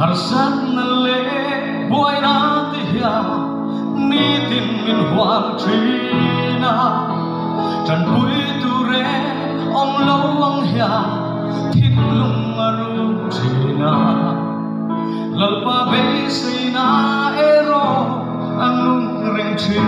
ಹರ್ಸನ್ನಲ್ಲೇ ಬುವೈನಾತಿಯ ನೀತಿನ್ Min ಹುವಾಂ ಟ್ರೀನಾ trần bụi tu rê, ông lâu ông hià thịt lung mà ru chỉ na. Lal pa bê si na ero ang lung ring chi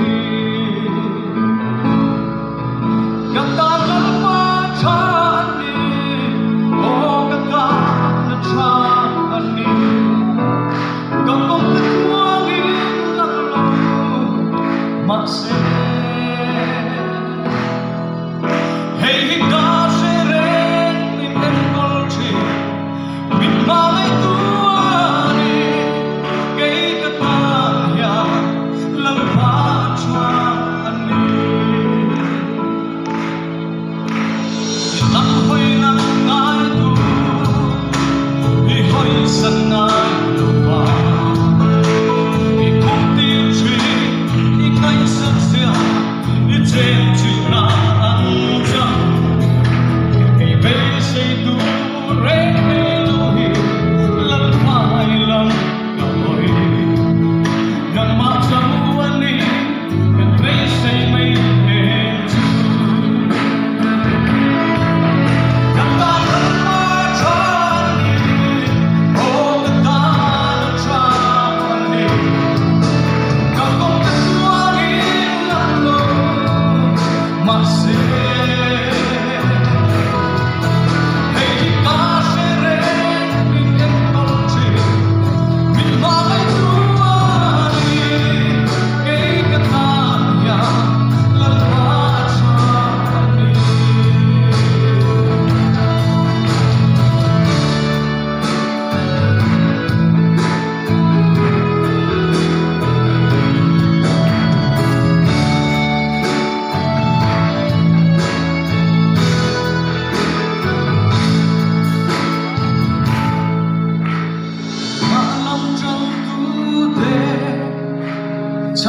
Lalpa chani Lặng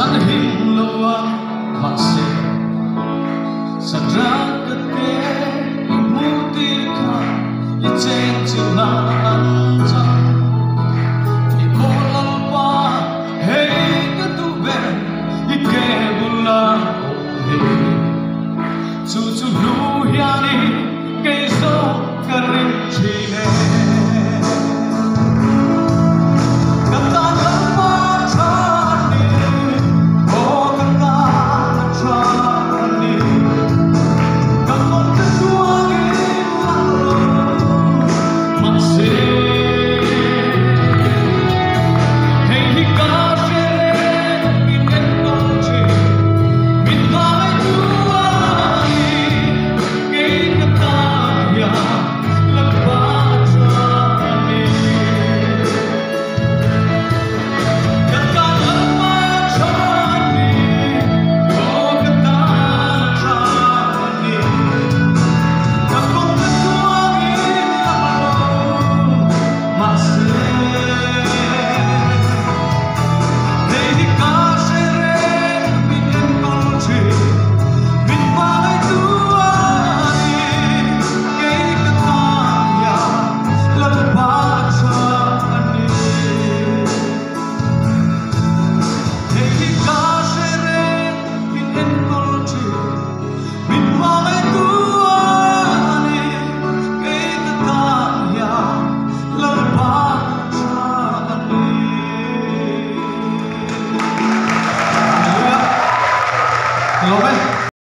Chan hình lâu ang mase